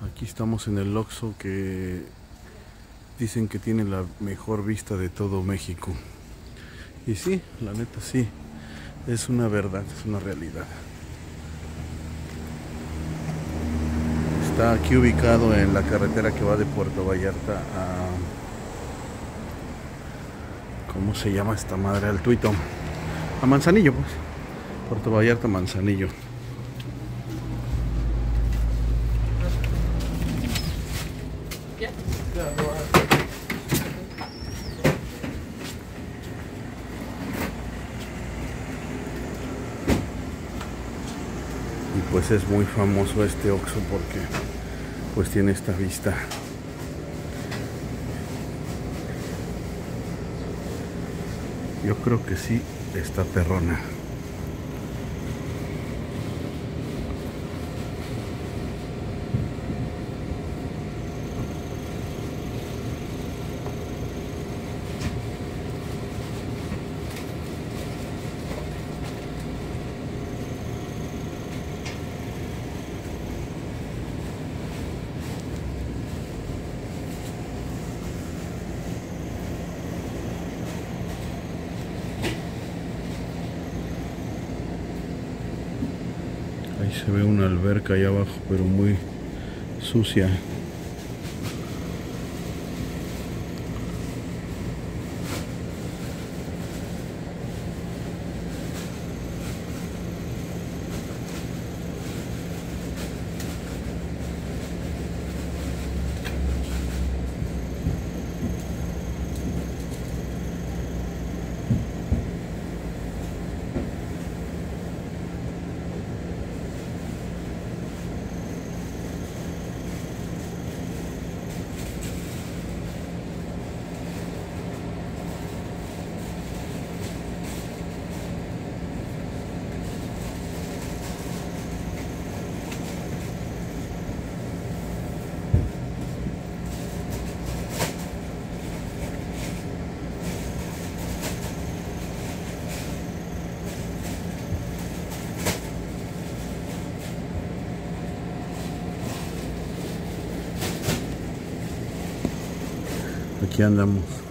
Aquí estamos en el Oxxo que dicen que tiene la mejor vista de todo México. Y sí, la neta sí, es una verdad, es una realidad. Está aquí ubicado en la carretera que va de Puerto Vallarta a... ¿Cómo se llama esta madre? Al Tuito. A Manzanillo, pues. Puerto Vallarta, Manzanillo. Y pues es muy famoso este Oxxo porque pues tiene esta vista. Yo creo que sí está perrona. Ahí se ve una alberca allá abajo, pero muy sucia. Aquí andamos.